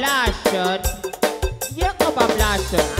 bablasan. Ya kebablasan. Asik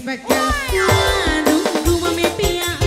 expected. Nung rumah media.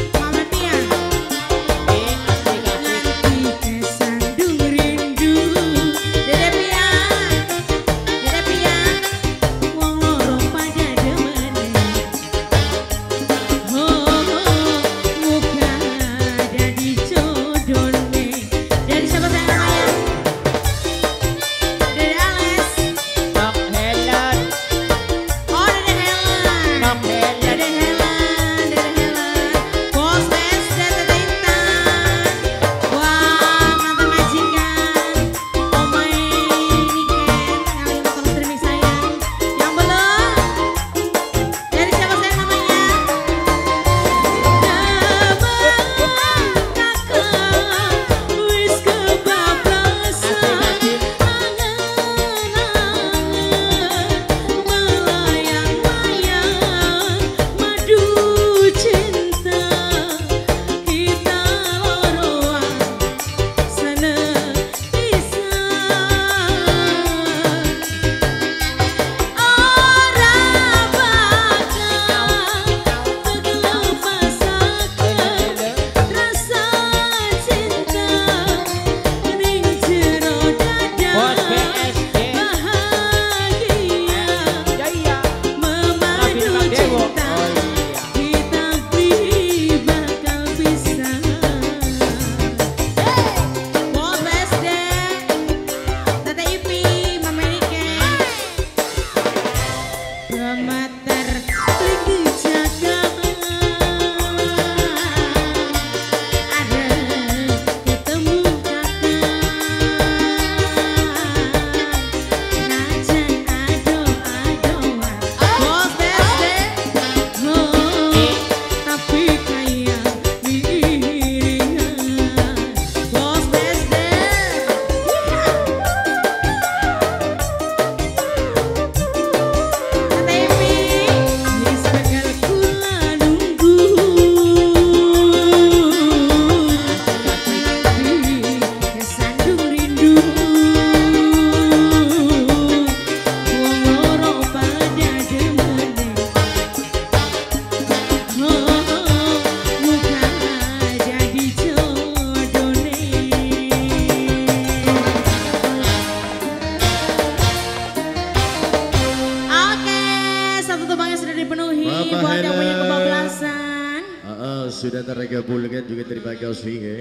Sudah tergabungkan juga terima kasih ya.